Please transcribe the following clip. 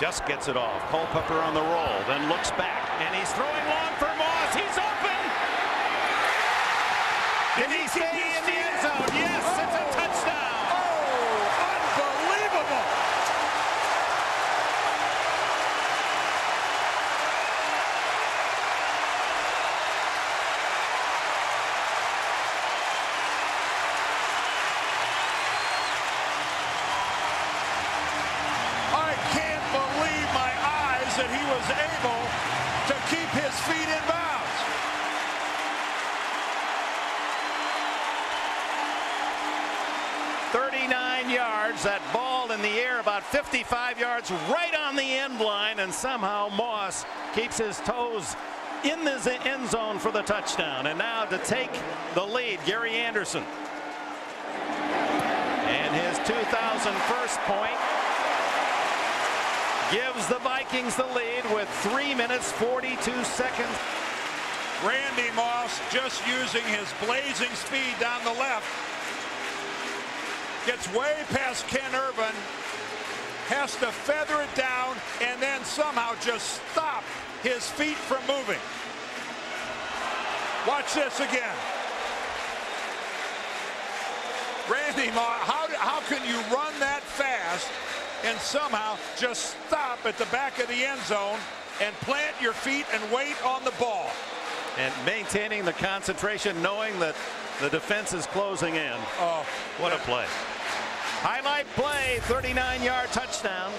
Just gets it off. Culpepper on the roll, then looks back, and he's throwing long for Moss. He's open. Did he stay in the end zone? Yes, it's a touchdown. Oh, unbelievable. I can't believe my eyes that he was able to keep his feet in bounds. Thirty-nine yards. That ball in the air, about 55 yards, right on the end line, and somehow Moss keeps his toes in the end zone for the touchdown. And now to take the lead, Gary Anderson. And his 2001st point gives the Vikings the lead with 3 minutes 42 seconds. Randy Moss just using his blazing speed down the left. Gets way past Ken Irvin. Has to feather it down and then somehow just stop his feet from moving. Watch this again. Randy Moss, how, how can you run that fast and somehow just stop at the back of the end zone and plant your feet and wait on the ball? And maintaining the concentration, knowing that the defense is closing in. Oh, What a play. Highlight play, 39 yard touchdown.